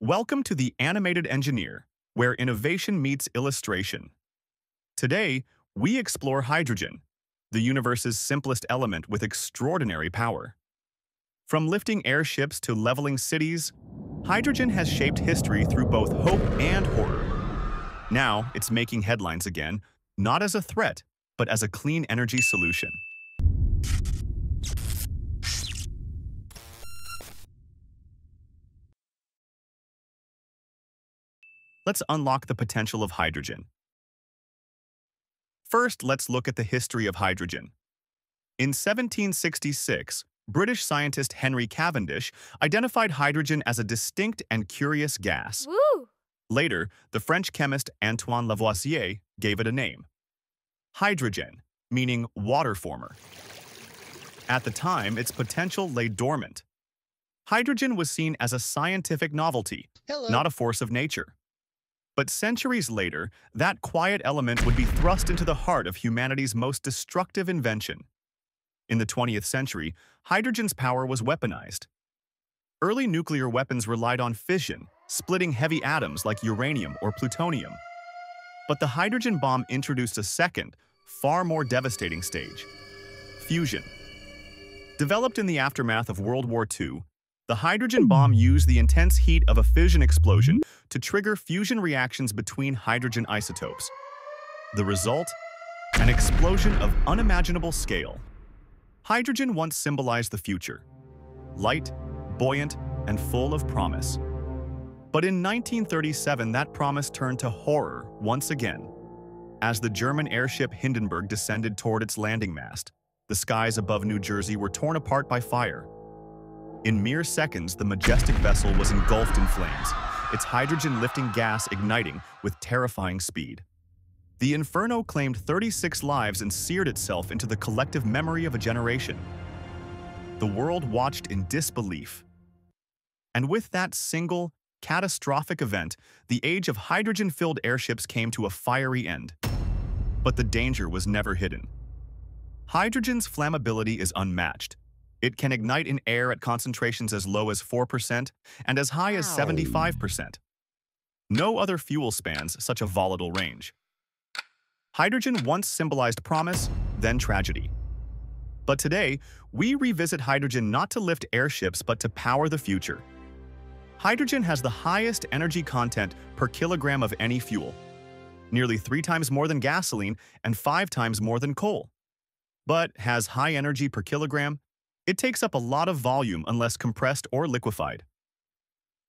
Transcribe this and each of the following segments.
Welcome to the Animated Engineer, where innovation meets illustration. Today, we explore hydrogen, the universe's simplest element with extraordinary power. From lifting airships to leveling cities, hydrogen has shaped history through both hope and horror. Now, it's making headlines again, not as a threat, but as a clean energy solution. Let's unlock the potential of hydrogen. First, let's look at the history of hydrogen. In 1766, British scientist Henry Cavendish identified hydrogen as a distinct and curious gas. Woo! Later, the French chemist Antoine Lavoisier gave it a name. Hydrogen, meaning water former. At the time, its potential lay dormant. Hydrogen was seen as a scientific novelty, Hello. not a force of nature. But centuries later, that quiet element would be thrust into the heart of humanity's most destructive invention. In the 20th century, hydrogen's power was weaponized. Early nuclear weapons relied on fission, splitting heavy atoms like uranium or plutonium. But the hydrogen bomb introduced a second, far more devastating stage fusion. Developed in the aftermath of World War II, the hydrogen bomb used the intense heat of a fission explosion to trigger fusion reactions between hydrogen isotopes. The result? An explosion of unimaginable scale. Hydrogen once symbolized the future. Light, buoyant, and full of promise. But in 1937, that promise turned to horror once again. As the German airship Hindenburg descended toward its landing mast, the skies above New Jersey were torn apart by fire. In mere seconds, the majestic vessel was engulfed in flames, its hydrogen-lifting gas igniting with terrifying speed. The inferno claimed 36 lives and seared itself into the collective memory of a generation. The world watched in disbelief. And with that single, catastrophic event, the age of hydrogen-filled airships came to a fiery end. But the danger was never hidden. Hydrogen's flammability is unmatched. It can ignite in air at concentrations as low as 4% and as high as 75%. No other fuel spans such a volatile range. Hydrogen once symbolized promise, then tragedy. But today, we revisit hydrogen not to lift airships but to power the future. Hydrogen has the highest energy content per kilogram of any fuel, nearly three times more than gasoline and five times more than coal. But has high energy per kilogram, it takes up a lot of volume unless compressed or liquefied.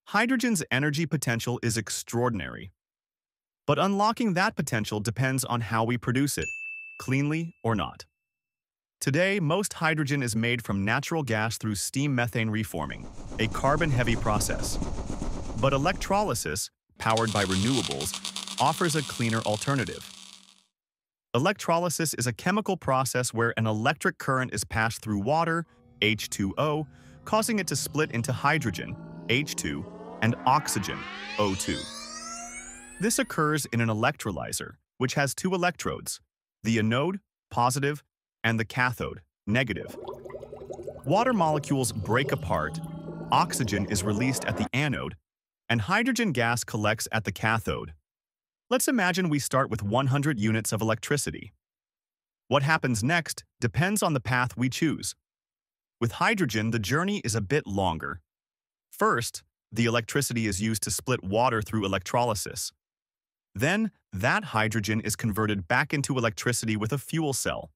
Hydrogen's energy potential is extraordinary. But unlocking that potential depends on how we produce it, cleanly or not. Today, most hydrogen is made from natural gas through steam methane reforming, a carbon-heavy process. But electrolysis, powered by renewables, offers a cleaner alternative. Electrolysis is a chemical process where an electric current is passed through water, H2O, causing it to split into hydrogen, H2, and oxygen, O2. This occurs in an electrolyzer, which has two electrodes, the anode, positive, and the cathode, negative. Water molecules break apart, oxygen is released at the anode, and hydrogen gas collects at the cathode. Let's imagine we start with 100 units of electricity. What happens next depends on the path we choose. With hydrogen, the journey is a bit longer. First, the electricity is used to split water through electrolysis. Then, that hydrogen is converted back into electricity with a fuel cell.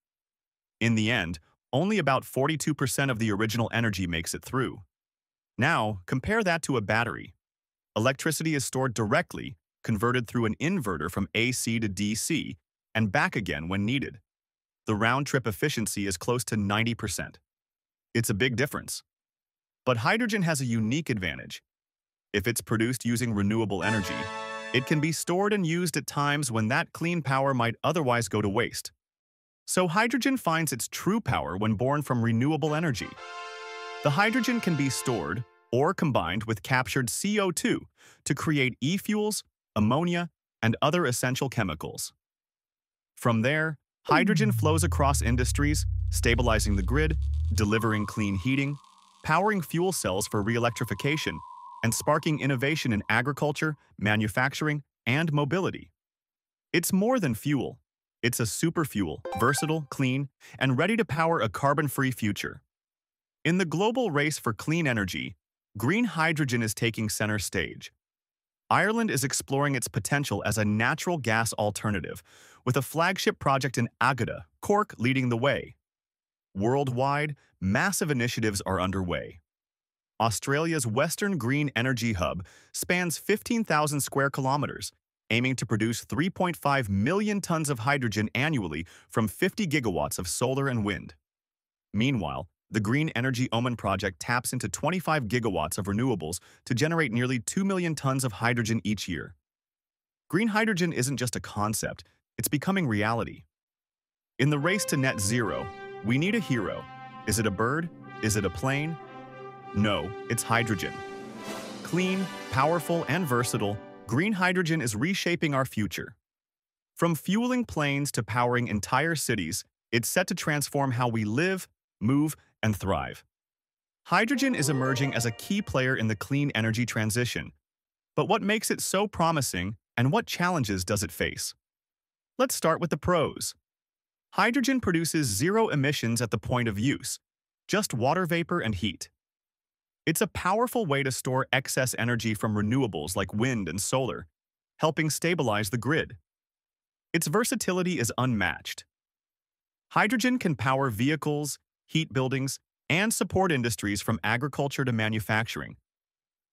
In the end, only about 42% of the original energy makes it through. Now, compare that to a battery. Electricity is stored directly, converted through an inverter from AC to DC, and back again when needed. The round-trip efficiency is close to 90%. It's a big difference. But hydrogen has a unique advantage. If it's produced using renewable energy, it can be stored and used at times when that clean power might otherwise go to waste. So hydrogen finds its true power when born from renewable energy. The hydrogen can be stored or combined with captured CO2 to create e-fuels, ammonia, and other essential chemicals. From there, hydrogen flows across industries, stabilizing the grid, delivering clean heating, powering fuel cells for re-electrification, and sparking innovation in agriculture, manufacturing, and mobility. It's more than fuel. It's a superfuel, versatile, clean, and ready to power a carbon-free future. In the global race for clean energy, green hydrogen is taking center stage. Ireland is exploring its potential as a natural gas alternative, with a flagship project in Aghada, Cork leading the way. Worldwide, massive initiatives are underway. Australia's Western Green Energy Hub spans 15,000 square kilometers, aiming to produce 3.5 million tons of hydrogen annually from 50 gigawatts of solar and wind. Meanwhile, the Green Energy Oman project taps into 25 gigawatts of renewables to generate nearly 2 million tons of hydrogen each year. Green hydrogen isn't just a concept, it's becoming reality. In the race to net zero, we need a hero. Is it a bird? Is it a plane? No, it's hydrogen. Clean, powerful, and versatile, green hydrogen is reshaping our future. From fueling planes to powering entire cities, it's set to transform how we live, move, and thrive. Hydrogen is emerging as a key player in the clean energy transition. But what makes it so promising and what challenges does it face? Let's start with the pros. Hydrogen produces zero emissions at the point of use, just water vapor and heat. It's a powerful way to store excess energy from renewables like wind and solar, helping stabilize the grid. Its versatility is unmatched. Hydrogen can power vehicles, heat buildings, and support industries from agriculture to manufacturing.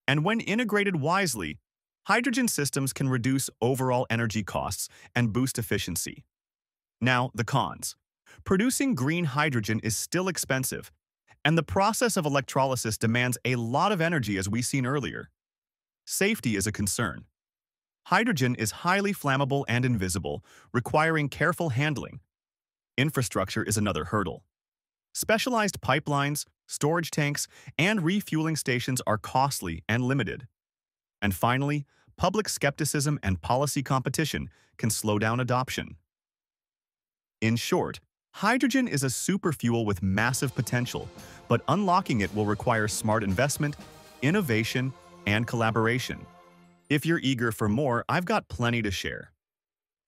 And when integrated wisely, hydrogen systems can reduce overall energy costs and boost efficiency. Now, the cons. Producing green hydrogen is still expensive, and the process of electrolysis demands a lot of energy as we seen earlier. Safety is a concern. Hydrogen is highly flammable and invisible, requiring careful handling. Infrastructure is another hurdle. Specialized pipelines, storage tanks, and refueling stations are costly and limited. And finally, public skepticism and policy competition can slow down adoption. In short, hydrogen is a superfuel with massive potential, but unlocking it will require smart investment, innovation, and collaboration. If you're eager for more, I've got plenty to share.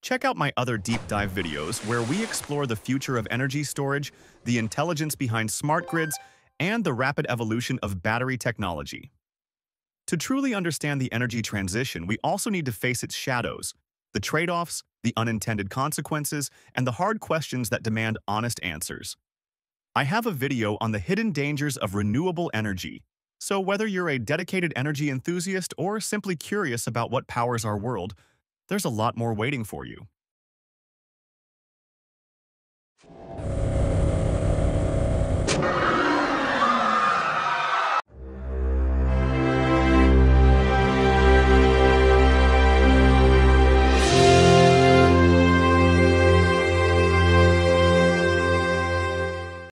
Check out my other deep dive videos where we explore the future of energy storage, the intelligence behind smart grids, and the rapid evolution of battery technology. To truly understand the energy transition, we also need to face its shadows, the trade-offs, the unintended consequences, and the hard questions that demand honest answers. I have a video on the hidden dangers of renewable energy, so whether you're a dedicated energy enthusiast or simply curious about what powers our world, there's a lot more waiting for you.